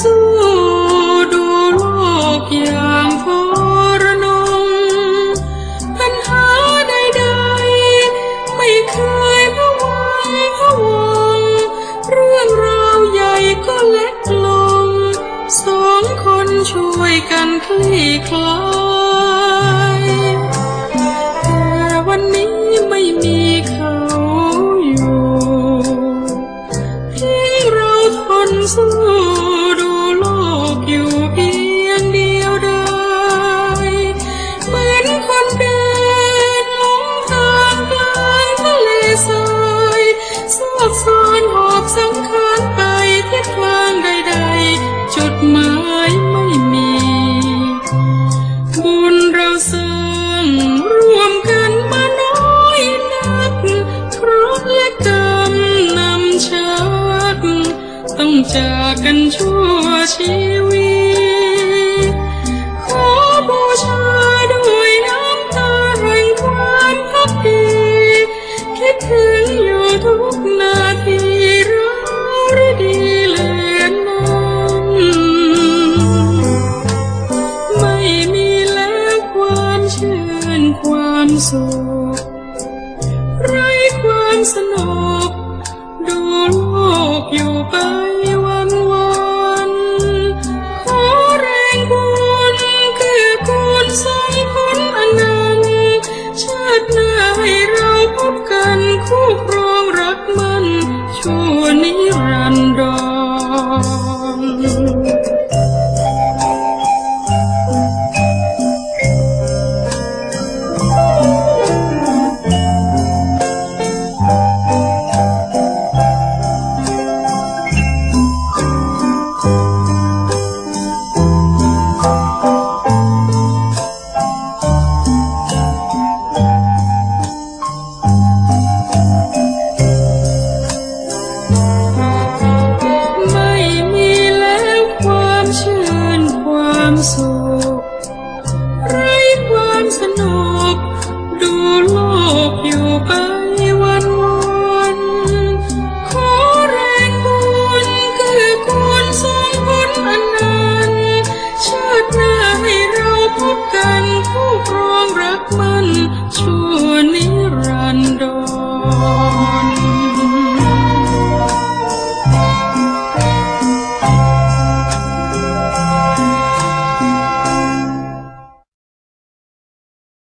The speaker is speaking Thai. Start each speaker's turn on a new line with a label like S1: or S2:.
S1: สู้ดูโลกอย่างพรนมปัญหาใดๆไม่เคยพะวังพะวงเรื่องราวใหญ่ก็เล็กลง สองคนช่วยกันคลี่คลาย จากกันชั่วชีวิต ขอบูชาด้วยน้ำตาแห่งความพักดีคิดถึงอยู่ทุกนาทีรักฤดีเลืนนอนไม่มีแล้วความชื่นความสุขไรความสนุกดูโลกอยู่ไป Ai rău, păcăni cu